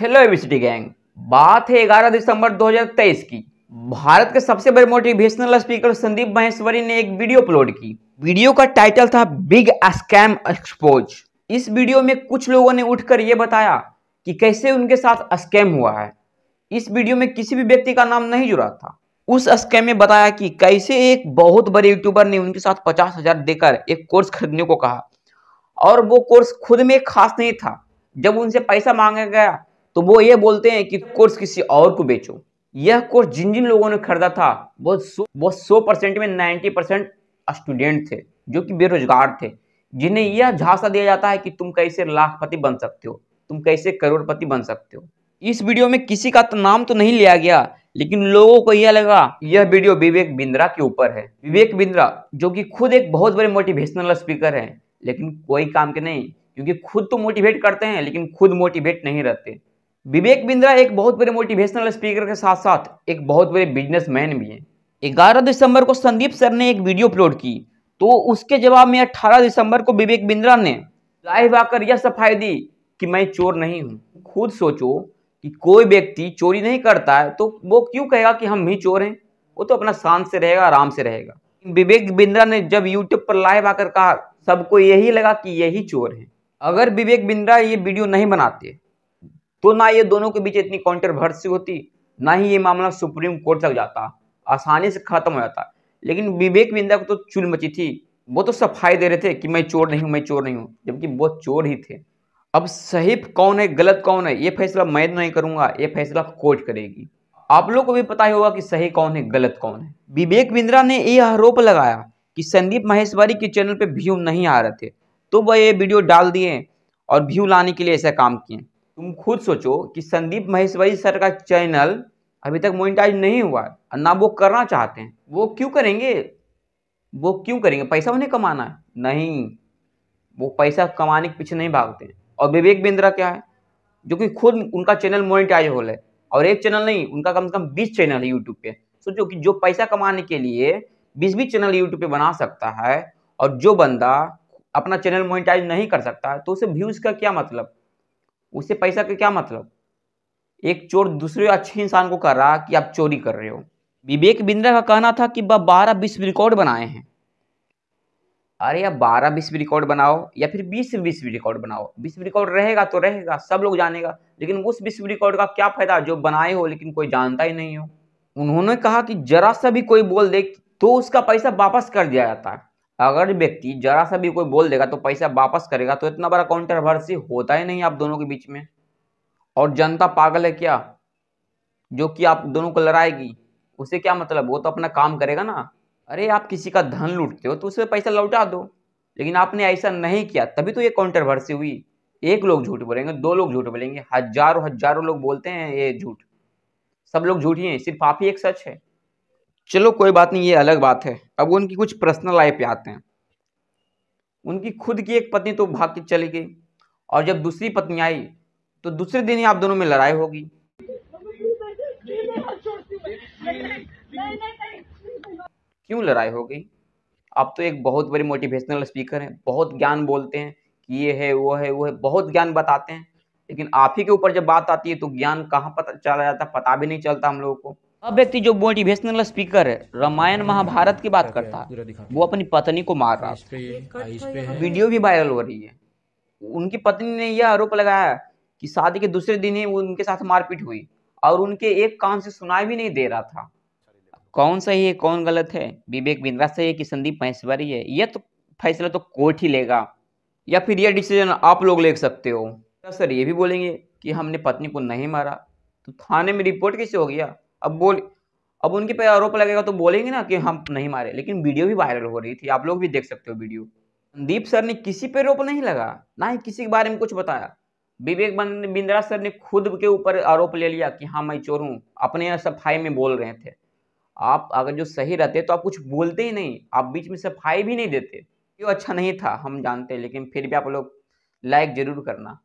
Hello ABCT gang बात है 11 दिसंबर 2023 की। भारत के सबसे बड़े मोटिवेशनल स्पीकर संदीप महेश्वरी ने एक वीडियो अपलोड की। वीडियो का टाइटल था बिग स्कैम एक्सपोज इस वीडियो में कुछ लोगों ने उठकर यह बताया कि कैसे उनके साथ स्कैम हुआ है। इस वीडियो में किसी भी व्यक्ति का नाम नहीं जुड़ा था। उस स्कैम में बताया कि कैसे एक बहुत बड़े यूट्यूबर ने उनके साथ पचास देकर एक कोर्स खरीदने को कहा। और वो कोर्स खुद में खास नहीं था। जब उनसे पैसा मांगा गया तो वो ये बोलते हैं कि कोर्स किसी और को बेचो। यह कोर्स जिन जिन लोगों ने खरीदा था वो वो सौ परसेंट में नाइन्टी परसेंट स्टूडेंट थे, जो कि बेरोजगार थे, जिन्हें यह झांसा दिया जाता है कि तुम कैसे लाखपति बन सकते हो, तुम कैसे करोड़पति बन सकते हो। इस वीडियो में किसी का तो नाम तो नहीं लिया गया, लेकिन लोगों को यह लगा, यह वीडियो विवेक बिंद्रा के ऊपर है। विवेक बिंद्रा, जो कि खुद एक बहुत बड़े मोटिवेशनल स्पीकर है, लेकिन कोई काम के नहीं, क्योंकि खुद तो मोटिवेट करते हैं, लेकिन खुद मोटिवेट नहीं रहते। विवेक बिंद्रा एक बहुत बड़े मोटिवेशनल स्पीकर के साथ साथ एक बहुत बड़े बिजनेसमैन भी हैं। 11 दिसंबर को संदीप सर ने एक वीडियो अपलोड की तो उसके जवाब में 18 दिसंबर को विवेक बिंद्रा ने लाइव आकर यह सफ़ाई दी कि मैं चोर नहीं हूँ। खुद सोचो कि कोई व्यक्ति चोरी नहीं करता है तो वो क्यों कहेगा कि हम ही चोर हैं? वो तो अपना शांत से रहेगा, आराम से रहेगा। विवेक बिंद्रा ने जब यूट्यूब पर लाइव आकर कहा, सबको यही लगा कि यही चोर है। अगर विवेक बिंद्रा ये वीडियो नहीं बनाते तो ना ये दोनों के बीच इतनी कॉन्ट्रोवर्सी होती, ना ही ये मामला सुप्रीम कोर्ट तक जाता, आसानी से खत्म हो जाता। लेकिन विवेक बिंद्रा को तो चुल मची थी। वो तो सफ़ाई दे रहे थे कि मैं चोर नहीं हूँ, मैं चोर नहीं हूँ, जबकि वो चोर ही थे। अब सही कौन है, गलत कौन है, ये फैसला मैं नहीं करूँगा, ये फैसला कोर्ट करेगी। आप लोग को भी पता ही होगा कि सही कौन है, गलत कौन है। विवेक बिंद्रा ने यह आरोप लगाया कि संदीप महेश्वरी के चैनल पे व्यू नहीं आ रहे थे। तो वह ये वीडियो डाल दिए और व्यू लाने के लिए ऐसा काम किए। तुम खुद सोचो कि संदीप महेश्वरी सर का चैनल अभी तक मोनिटाइज नहीं हुआ है ना वो करना चाहते हैं। वो क्यों करेंगे? वो क्यों करेंगे? पैसा उन्हें कमाना है? नहीं। वो पैसा कमाने के पीछे नहीं भागते। और विवेक बिंद्रा क्या है? जो कि खुद उनका चैनल मोनिटाइज हो है और एक चैनल नहीं, उनका कम से कम बीस चैनल है यूट्यूब पे। सोचो कि जो पैसा कमाने के लिए बीस बीस चैनल यूट्यूब पे बना सकता है, और जो बंदा अपना चैनल मोनिटाइज नहीं कर सकता तो उसे व्यूज़ का क्या मतलब? उसे पैसा का क्या मतलब? एक चोर दूसरे अच्छे इंसान को कर रहा कि आप चोरी कर रहे हो। विवेक बिंद्रा का कहना था कि वह बारह विश्व रिकॉर्ड बनाए हैं। अरे या बारह विश्व रिकॉर्ड बनाओ या फिर बीस विश्व रिकॉर्ड बनाओ। विश्व रिकॉर्ड रहेगा तो रहेगा, सब लोग जानेगा। लेकिन उस विश्व रिकॉर्ड का क्या फ़ायदा? जो बनाए हो लेकिन कोई जानता ही नहीं हो। उन्होंने कहा कि जरा सा भी कोई बोल दे तो उसका पैसा वापस कर दिया जाता है। अगर व्यक्ति जरा सा भी कोई बोल देगा तो पैसा वापस करेगा तो इतना बड़ा कॉन्ट्रोवर्सी होता ही नहीं आप दोनों के बीच में। और जनता पागल है क्या? जो कि आप दोनों को लड़ाएगी, उसे क्या मतलब? वो तो अपना काम करेगा ना। अरे, आप किसी का धन लूटते हो तो उसे पैसा लौटा दो। लेकिन आपने ऐसा नहीं किया, तभी तो ये कॉन्ट्रोवर्सी हुई। एक लोग झूठ बोलेंगे, दो लोग झूठ बोलेंगे। हज़ारों हज़ारों लोग बोलते हैं ये झूठ। सब लोग झूठ ही, सिर्फ़ आप ही एक सच है। चलो कोई बात नहीं, ये अलग बात है। अब उनकी कुछ पर्सनल लाइफ पे आते हैं। उनकी खुद की एक पत्नी तो भाग के चली गई और जब दूसरी पत्नी आई तो दूसरे दिन ही आप दोनों में लड़ाई होगी। क्यों लड़ाई हो गई? आप तो एक बहुत बड़ी मोटिवेशनल स्पीकर हैं, बहुत ज्ञान बोलते हैं कि ये है, वो है वो है, बहुत ज्ञान बताते हैं। लेकिन आप ही के ऊपर जब बात आती है तो ज्ञान कहाँ पता चला जाता पता भी नहीं चलता हम लोगों को। अब व्यक्ति जो मोटिवेशनल स्पीकर है रामायण महाभारत की बात करता है वो अपनी पत्नी को मार रहा है वीडियो भी वायरल हो रही है। उनकी पत्नी ने यह आरोप लगाया कि शादी के दूसरे दिन ही उनके साथ मारपीट हुई और उनके एक कान से सुनाई भी नहीं दे रहा था। कौन सही है कौन गलत है? विवेक बिंद्रा सही है कि संदीप महेश्वरी है? यह तो फैसला तो कोर्ट ही लेगा। या फिर यह डिसीज़न आप लोग ले सकते हो? सर ये भी बोलेंगे कि हमने पत्नी को नहीं मारा। तो थाने में रिपोर्ट कैसे हो गया? अब बोल, अब उनके पे आरोप लगेगा तो बोलेंगे ना कि हम नहीं मारे, लेकिन वीडियो भी वायरल हो रही थी, आप लोग भी देख सकते हो वीडियो। संदीप सर ने किसी पे आरोप नहीं लगा, ना ही किसी के बारे में कुछ बताया। विवेक बिंद्रा सर ने खुद के ऊपर आरोप ले लिया कि हाँ मैं चोर हूँ, अपने सफ़ाई में बोल रहे थे। आप अगर जो सही रहते तो आप कुछ बोलते ही नहीं, आप बीच में सफ़ाई भी नहीं देते। अच्छा नहीं था, हम जानते लेकिन फिर भी आप लोग लाइक ज़रूर करना।